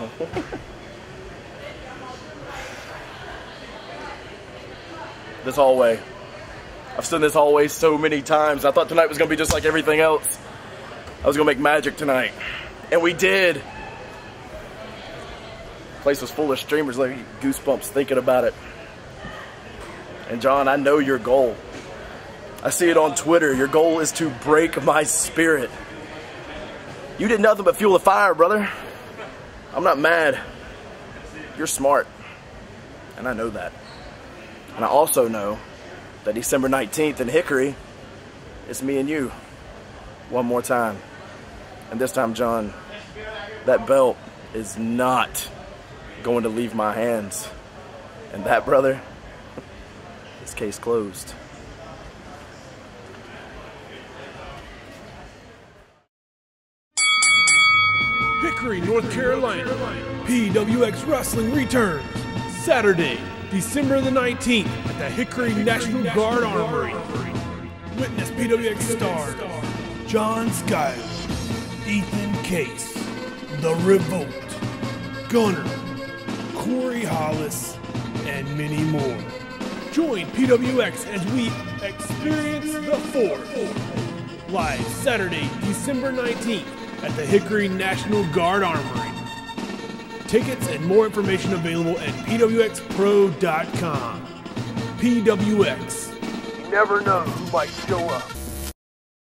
this hallway. I've stood in this hallway so many times. I thought tonight was gonna be just like everything else. I was gonna make magic tonight. And we did. Place was full of streamers, like goosebumps thinking about it. And John, I know your goal. I see it on Twitter. Your goal is to break my spirit. You did nothing but fuel the fire, brother. I'm not mad. You're smart. And I know that. And I also know that December 19th in Hickory, it's me and you. One more time. And this time, John, that belt is not going to leave my hands. And that, brother, is case closed. Hickory, North Carolina. PWX Wrestling returns Saturday, December the 19th at the Hickory National Guard Armory. Witness PWX stars John Skyler, Ethan Case, The Revolt, Gunner, Corey Hollis, and many more. Join PWX as we experience the Force. Live Saturday, December 19th at the Hickory National Guard Armory. Tickets and more information available at pwxpro.com. PWX. You never know who might show up.